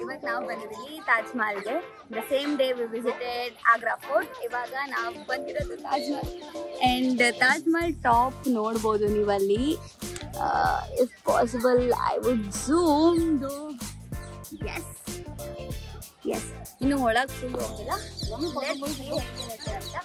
ಇವತ್ತು ನಾವು ಬಂದಿದ್ದೀವಿ Taj ಮಹಲ್ಗೆ the same day we visited Agra fort ಇವಾಗ ನಾವು ಬಂದಿರೋದು ತಾಜ್ ಮಹಲ್ ಆ್ಯಂಡ್ ತಾಜ್ ಮಹಲ್ ಟಾಪ್ ನೋಡ್ಬೋದು ನೀವಲ್ಲಿ. If possible I would zoom S S ಇನ್ನು ಒಳಗೆ ಫುಲ್ ಹೋಗಿಲ್ಲ ಅಂತ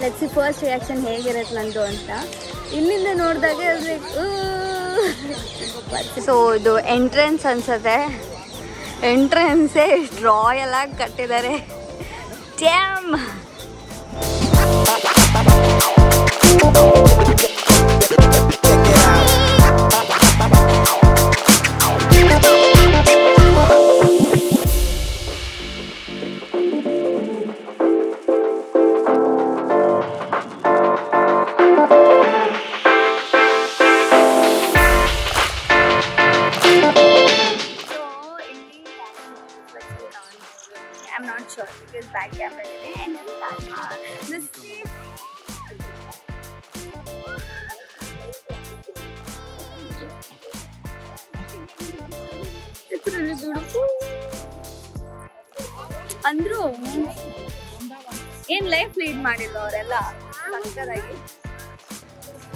ಲೆಟ್ಸ್ ಫಸ್ಟ್ ರಿಯಾಕ್ಷನ್ ಹೇಗಿರುತ್ತೆ ನಂದು ಅಂತ. ಇಲ್ಲಿಂದ ನೋಡಿದಾಗೆ ಸೊ ಇದು ಎಂಟ್ರೆನ್ಸ್ ಅನ್ಸುತ್ತೆ. ಎಂಟ್ರೆನ್ಸೇ ರಾಯಲ್ ಆಗಿ ಕಟ್ಟಿದ್ದಾರೆ. Damn not back is- It's really beautiful. ಅಂದ್ರು ಏನ್ ಲೈಫ್ ಲೀಡ್ ಮಾಡಿಲ್ಲ ಅವರೆಲ್ಲ? ಸಕ್ಕತ್ತಾಗಿ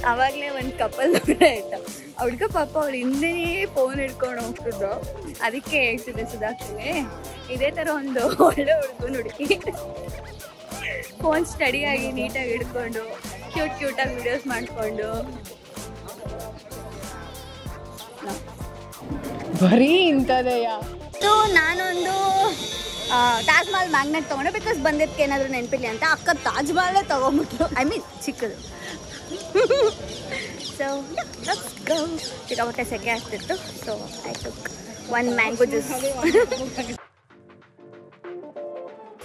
ಅವಾಗಲೇ ಒಂದು ಕಪಲ್ ಆಯ್ತು ಹುಡ್ಗ ಪಾಪ ಅವಳು ಇನ್ನೇ ಫೋನ್ ಹಿಡ್ಕೊಂಡು ಹೋಗ್ತಿದ್ದು ಅದಕ್ಕೆ ಹೇಳ್ತಿದ್ದೆ ಸುಧಾಕ್ತಿಗೆ ಇದೇ ಥರ ಒಂದು ಒಳ್ಳೆ ಹುಡುಗನ ಹುಡುಕಿ ಫೋನ್ ಸ್ಟಡಿಯಾಗಿ ನೀಟಾಗಿ ಹಿಡ್ಕೊಂಡು ಕ್ಯೂಟ್ ಕ್ಯೂಟಾಗಿ ವಿಡಿಯೋಸ್ ಮಾಡಿಕೊಂಡು. ಬರೀ ಇಂಥದೆಯ? ಸೊ ನಾನೊಂದು ತಾಜ್ ಮಹಲ್ ಮ್ಯಾಗ್ನೆಟ್ ತೊಗೊಂಡೆ ಬಿಕಾಸ್ ಬಂದಿದ್ದಕ್ಕೆ ಏನಾದರೂ ನೆನಪಿಲ್ಲ ಅಂತ. ಅಕ್ಕ ತಾಜ್ ಮಹಲೇ ತೊಗೊಂಬಿಟ್ಟು ಐ ಮೀನ್ ಚಿಕ್ಕದು. ಸೊ ಸಿಕ್ಕಾಪಟ್ಟೆ ಸೆಕೆ ಆಗ್ತಿತ್ತು. So I took one mango juice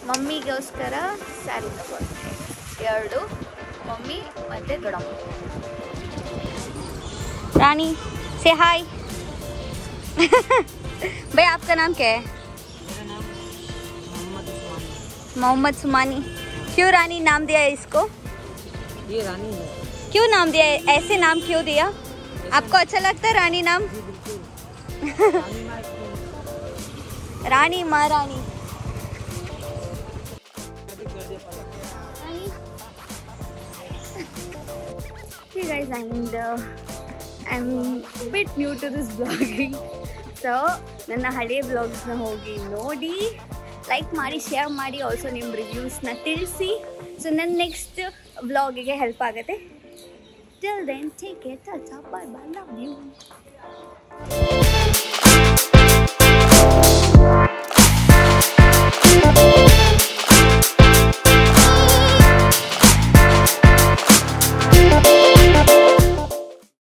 ಮಮ್ಮಿಗೋಸ್ಕರ sari ತಗೊಂಡೆ ಎರಡು ಮಮ್ಮಿ ಮತ್ತು ದೊಡ್ಡಮ್ಮ रानी से हाय भाई आपका नाम क्या है मोहम्मद सुमानी क्यों रानी नाम दिया है इसको ये रानी है क्यों नाम दिया है ऐसे नाम क्यों दिया आपको अच्छा लगता है रानी नाम रानी महारानी Hey guys, and uh, I'm bit new to this vlogging. So ನನ್ನ ಹಳೆಯ ವ್ಲಾಗ್ಸ್ನ ಹೋಗಿ ನೋಡಿ ಲೈಕ್ ಮಾಡಿ ಶೇರ್ ಮಾಡಿ ಆಲ್ಸೋ ನಿಮ್ಮ ರಿವ್ಯೂಸ್ನ ತಿಳಿಸಿ. ಸೊ ನನ್ನ ನೆಕ್ಸ್ಟ್ ವ್ಲಾಗಿಗೆ ಹೆಲ್ಪ್ ಆಗುತ್ತೆ. Till then take care bye bye love you